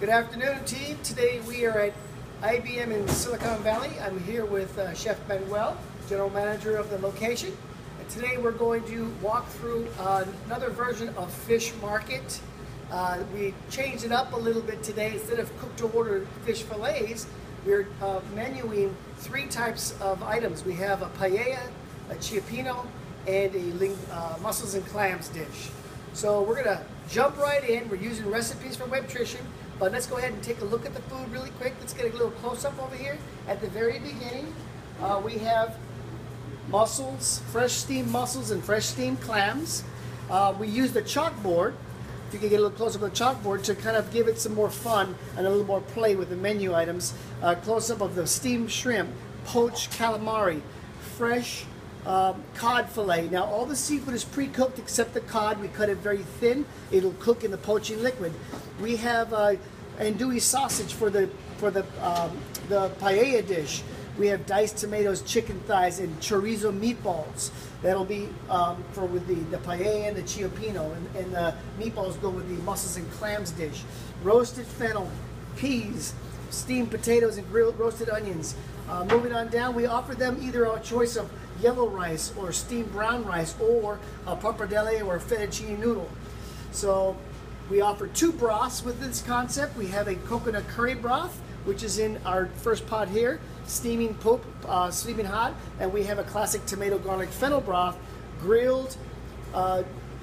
Good afternoon, team. Today we are at IBM in Silicon Valley. I'm here with uh, Chef Manuel, general manager of the location. And today we're going to walk through uh, another version of Fish Market. Uh, we changed it up a little bit today. Instead of cooked to order fish fillets, we're uh, menuing three types of items. We have a paella, a cioppino, and a uh, mussels and clams dish. So we're gonna jump right in. We're using recipes from Webtrition, but let's go ahead and take a look at the food really quick. Let's get a little close up over here. At the very beginning, uh, we have mussels, fresh steamed mussels and fresh steamed clams. Uh, we used the chalkboard. If you can get a little close up of the chalkboard to kind of give it some more fun and a little more play with the menu items. Uh, close up of the steamed shrimp, poached calamari, fresh um, cod fillet. Now all the seafood is pre-cooked except the cod. We cut it very thin. It'll cook in the poaching liquid. We have uh, andouille sausage for the for the um, the paella dish. We have diced tomatoes, chicken thighs, and chorizo meatballs. That'll be um, for with the, the paella and the cioppino, and, and the meatballs go with the mussels and clams dish. Roasted fennel, peas, steamed potatoes, and grilled roasted onions. Uh, moving on down, we offer them either a choice of yellow rice or steamed brown rice or a pappardelle or fettuccine noodle. So we offer two broths with this concept. We have a coconut curry broth, which is in our first pot here, steaming pope, uh, steaming hot, and we have a classic tomato garlic fennel broth, grilled, uh,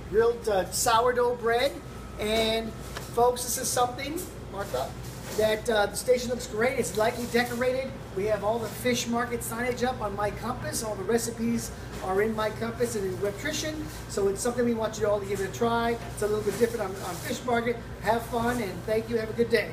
grilled uh, sourdough bread, and folks, this is something, Martha, that uh, the station looks great. It's lightly decorated. We have all the fish market signage up on My Compass. All the recipes are in My Compass and in Webtrition. So it's something we want you all to give it a try. It's a little bit different on, on Fish Market. Have fun and thank you. Have a good day.